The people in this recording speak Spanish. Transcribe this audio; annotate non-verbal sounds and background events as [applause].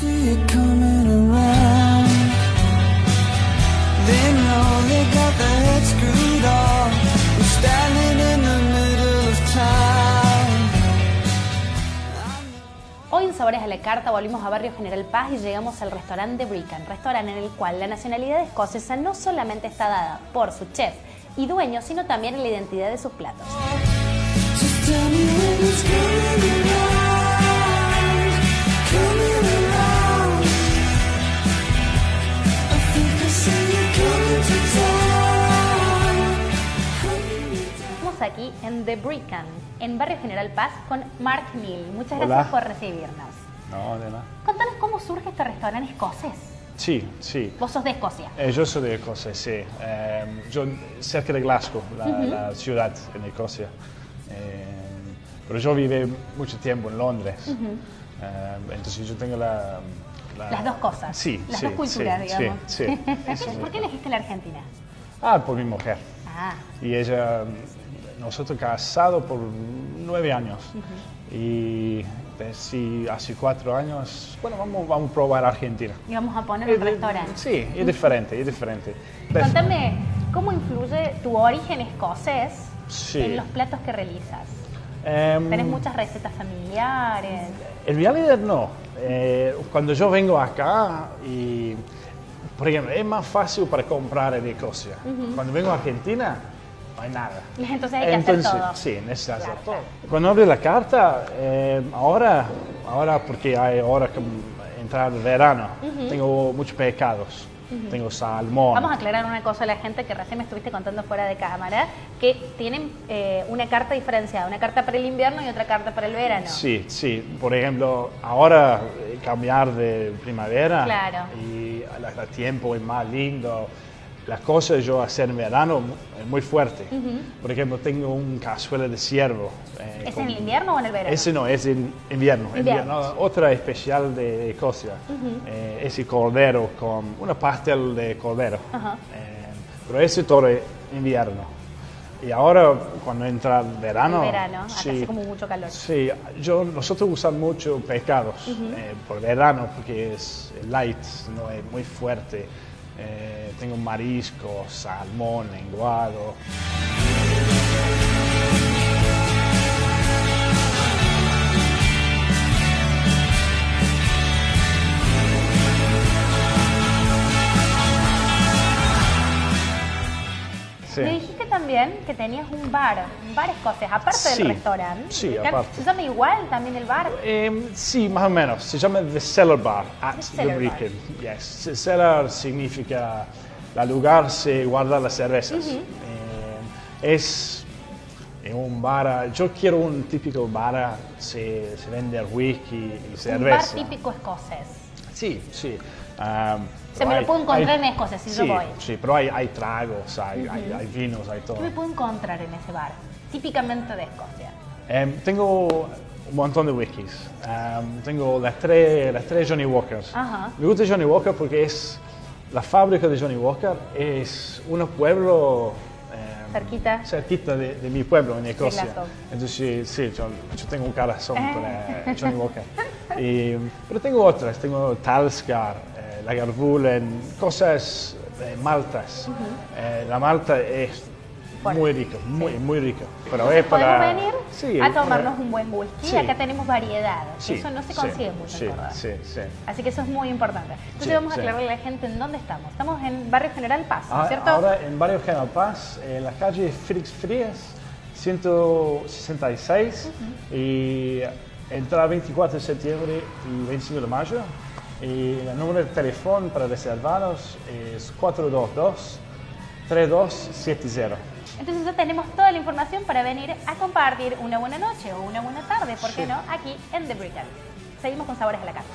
see it coming around. They know they got their heads screwed on. We're standing in the middle of town. Hoy en Sabores a la Carta volvimos a Barrio General Paz y llegamos al restaurante Brican, restaurante en el cual la nacionalidad escocesa no solamente está dada por su chef y dueño, sino también en la identidad de sus platos. Just tell me aquí en The Brican, en Barrio General Paz, con Mark Neal. Muchas Hola. gracias por recibirnos. No, de nada. Contanos cómo surge este restaurante escocés. Sí, sí. Vos sos de Escocia. Eh, yo soy de Escocia, sí. Eh, yo cerca de Glasgow, la, la ciudad en Escocia. Eh, pero yo viví mucho tiempo en Londres. Eh, entonces yo tengo la, la- Las dos cosas. Sí, Las sí, dos culturas, sí, digamos. Sí, sí. [laughs] ¿Por qué- ¿Por qué elegiste la Argentina? Ah, por mi mujer. Ah, Y ella, nosotros casados por nueve años. Y desde hace cuatro años, bueno, vamos, vamos a probar Argentina. y vamos a poner un restaurante. Sí, es diferente, es diferente. Contame, ¿cómo influye tu origen escocés Sí. en los platos que realizas? Em, ¿Tenés muchas recetas familiares? En realidad no. Eh, cuando yo vengo acá y, por ejemplo, es más fácil para comprar en Escocia. Cuando vengo a Argentina, no hay nada. [laughs] Entonces hay que hacer todo. Sí, necesitas hacer Claro, todo. claro. Cuando abro la carta, eh, ahora, ahora porque hay ahora que entrar el verano, tengo muchos pescados. Tengo salmón. Vamos a aclarar una cosa a la gente que recién me estuviste contando fuera de cámara, que tienen eh, una carta diferenciada, una carta para el invierno y otra carta para el verano. Sí, sí. Por ejemplo, ahora eh, cambiar de primavera Claro. y el tiempo es más lindo. Las cosas yo hacer en verano es muy fuerte. Por ejemplo, tengo un cazuela de ciervo. eh, ¿Es con- en el invierno o en el verano? Ese no, es en invierno. Invierno. invierno. Otra especial de Escocia. Eh, ese cordero con una pastel de cordero. Ajá. Eh, pero ese todo es invierno. Y ahora, cuando entra el verano... El verano, acá sí, hace como mucho calor. Sí, yo, nosotros usamos mucho pescados eh, por verano porque es light, no es muy fuerte. Eh, tengo marisco, salmón, lenguado. Sí. Me dijiste también que tenías un bar, un bar escocés, aparte Sí, del restaurante. sí, aparte. ¿Se llama igual también el bar? Eh, sí, más o menos. Se llama The Cellar Bar at The the, Beacon. Yes. Cellar significa la lugar se guarda las cervezas. Eh, es en un bar. Yo quiero un típico bar se, se vende whisky y Un bar cerveza. típico escocés. Sí, sí. Um, Se me lo puedo encontrar hay- en Escocia si yo sí, voy. Sí, pero hay, hay tragos, hay, hay, hay vinos, hay todo. ¿Qué me puedo encontrar en ese bar? Típicamente de Escocia. Em, tengo un montón de whiskies. Em, tengo las tres, las tres Johnny Walkers. Ajá. Me gusta Johnny Walker porque es la fábrica de Johnny Walker es un pueblo em, Cerquita. cerquita de, de mi pueblo en Escocia. Entonces sí, yo, yo tengo un corazón [laughs] para Johnny Walker. Y, pero tengo otras, tengo Eh, Lagavulin, cosas eh, maltas. Eh, la malta es Fuerte, muy rica, muy, sí. muy rica. Pero es para venir Sí, a tomarnos para- un buen whisky. Sí. Acá tenemos variedad. Eso no se consigue mucho en Córdoba. Así que eso es muy importante. Entonces vamos a aclararle a la gente en dónde estamos. Estamos en Barrio General Paz, ¿no es Ah, cierto? Ahora en Barrio General Paz, en la calle Félix Frías, 166, y entra 24 de septiembre y 25 de mayo. Y el número de teléfono para reservaros es 422-3270. Entonces ya tenemos toda la información para venir a compartir una buena noche o una buena tarde, ¿por qué Sí. no? Aquí en The Britain. Seguimos con Sabores a la Casa.